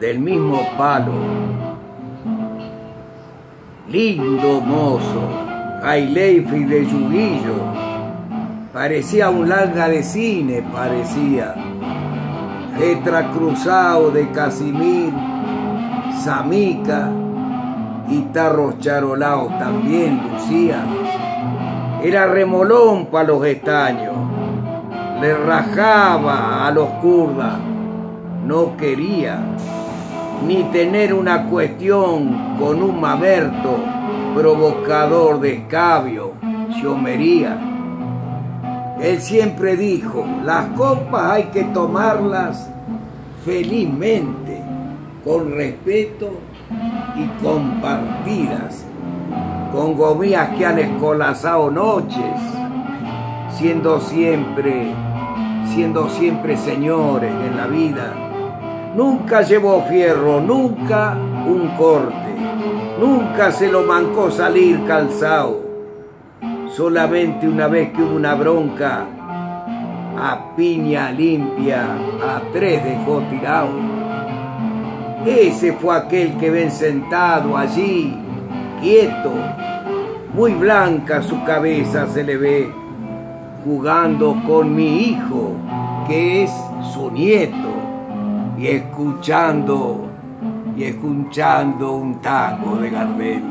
del mismo palo. Lindo mozo, Aileifi de Yuguillo, parecía un larga de cine, parecía. Petra Cruzado de Casimir, Samica y Tarros Charolaos también lucía. Era remolón para los estaños, le rajaba a los kurdas, no quería ni tener una cuestión con un mamerto provocador de escabio, chomería. Él siempre dijo, las copas hay que tomarlas felizmente, con respeto y compartidas, con gomías que han escolazado noches, siendo siempre, siendo siempre señores en la vida Nunca llevó fierro, nunca un corte, nunca se lo mancó salir calzado. Solamente una vez que hubo una bronca, a piña limpia, a tres dejó tirado. Ese fue aquel que ven sentado allí, quieto, muy blanca su cabeza se le ve, jugando con mi hijo, que es su nieto, y escuchando, y escuchando un tango de Gardel.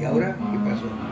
¿Y ahora qué pasó?